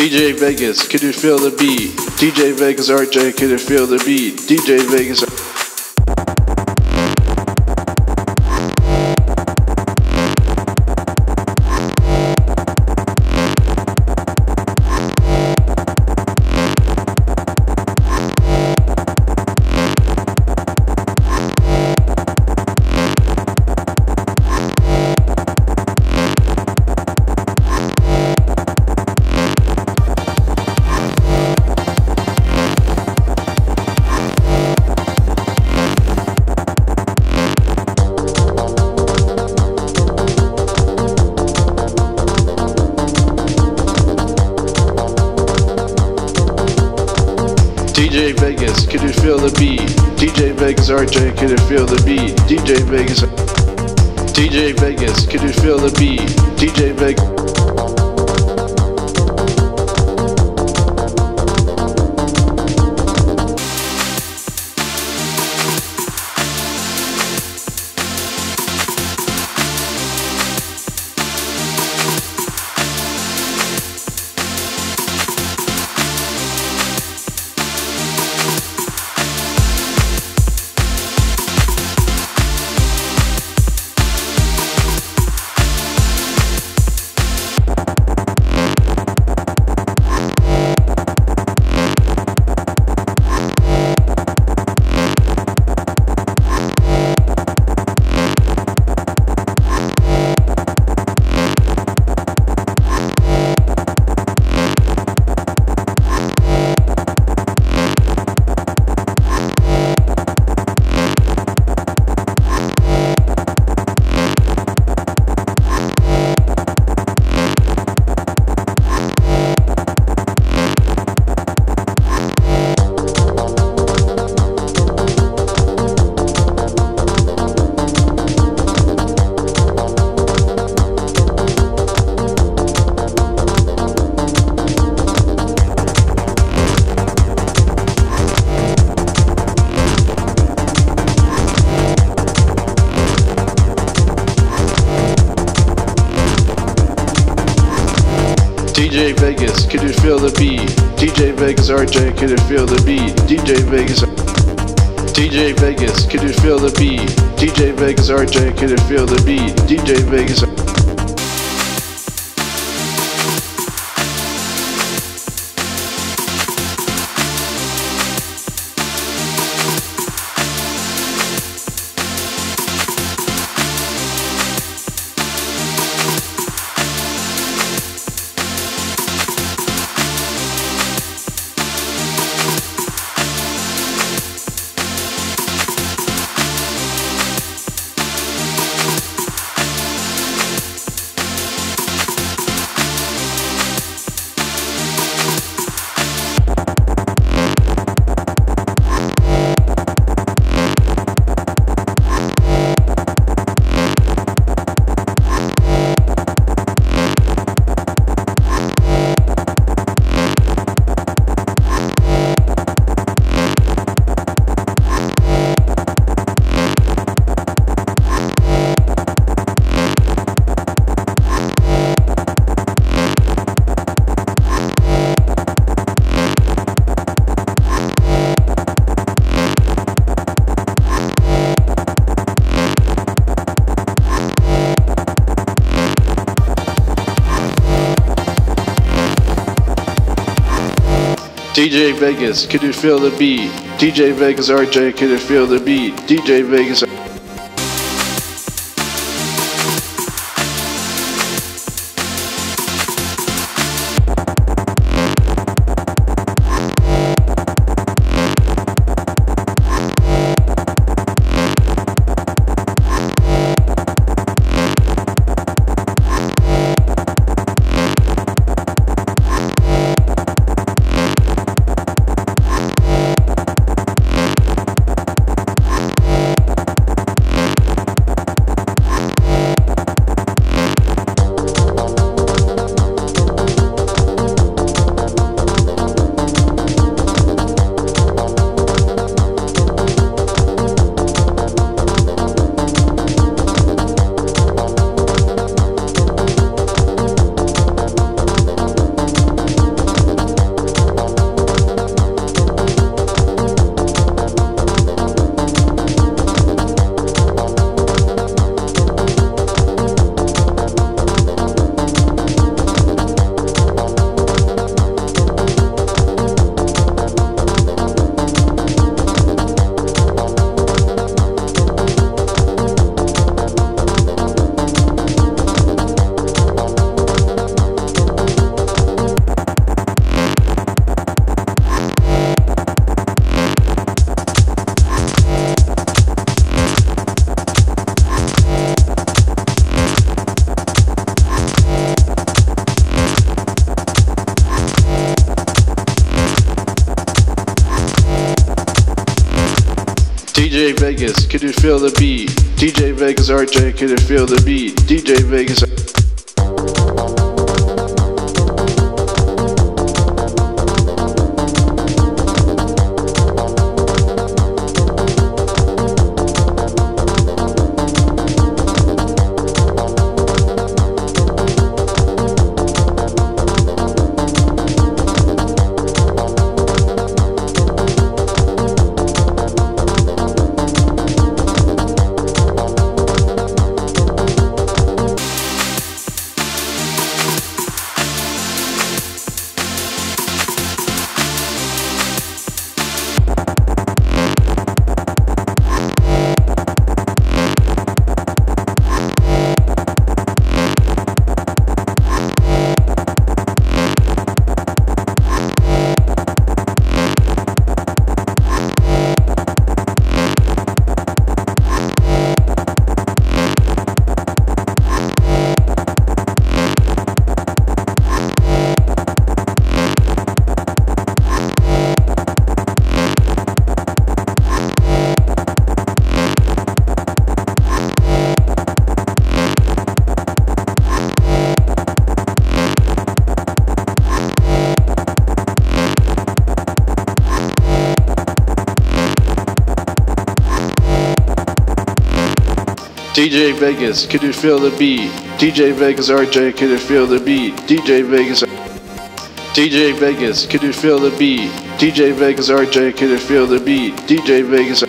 DJ Vegas, can you feel the beat? DJ Vegas RJ, can you feel the beat? DJ Vegas. Can you feel the beat? DJ Vegas RJ, can you feel the beat? DJ Vegas. DJ Vegas, can you feel the beat? DJ Vegas. DJ Vegas, can you feel the beat? DJ Vegas RJ, can you feel the beat? DJ Vegas. DJ Vegas, can you feel the beat? DJ Vegas RJ, can you feel the beat? DJ Vegas. DJ Vegas, can you feel the beat? DJ Vegas RJ, can you feel the beat? DJ Vegas. Vegas, can you feel the beat? DJ Vegas RJ, can you feel the beat? DJ Vegas. DJ Vegas, can you feel the beat? DJ Vegas RJ, can you feel the beat? DJ Vegas. DJ Vegas, can you feel the beat? DJ Vegas RJ, can you feel the beat? DJ Vegas.